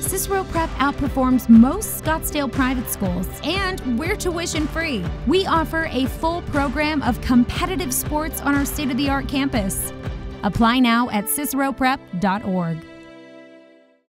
Cicero Prep outperforms most Scottsdale private schools, and we're tuition free. We offer a full program of competitive sports on our state of the art campus. Apply now at ciceroprep.org.